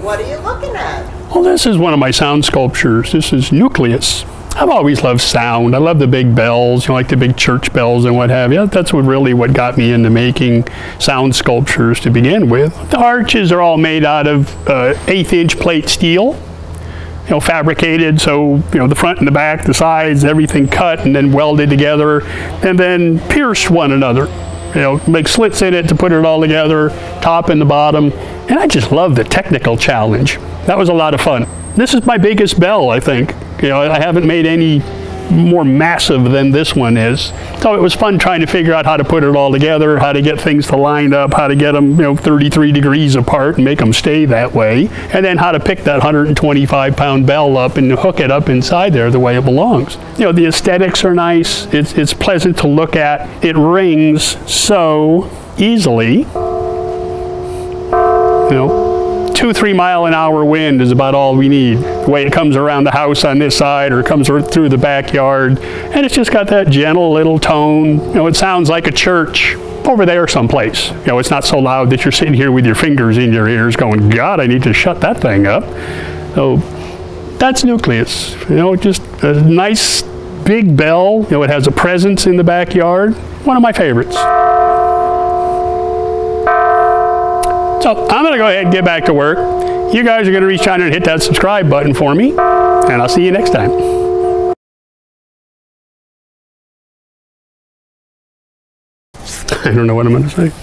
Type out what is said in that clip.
What are you looking at? Well, this is one of my sound sculptures. This is Nucleus. I've always loved sound. I love the big bells, you know, like the big church bells and what have you. That's what really what got me into making sound sculptures to begin with. The arches are all made out of uh, eighth inch plate steel, you know, fabricated. So, you know, the front and the back, the sides, everything cut and then welded together and then pierced one another. You know, make slits in it to put it all together, top and the bottom. And I just love the technical challenge. That was a lot of fun. This is my biggest bell, I think. You know, I haven't made any more massive than this one is. So it was fun trying to figure out how to put it all together, how to get things to line up, how to get them, you know, 33 degrees apart and make them stay that way, and then how to pick that 125 pound bell up and hook it up inside there the way it belongs. You know, the aesthetics are nice. It's, it's pleasant to look at. It rings so easily. You know, two, three mile an hour wind is about all we need. The way it comes around the house on this side or comes through the backyard. And it's just got that gentle little tone. You know, it sounds like a church over there someplace. You know, it's not so loud that you're sitting here with your fingers in your ears going, God, I need to shut that thing up. So that's Nucleus. You know, just a nice big bell. You know, it has a presence in the backyard. One of my favorites. I'm going to go ahead and get back to work. You guys are going to reach down and hit that subscribe button for me, and I'll see you next time. I don't know what I'm going to say.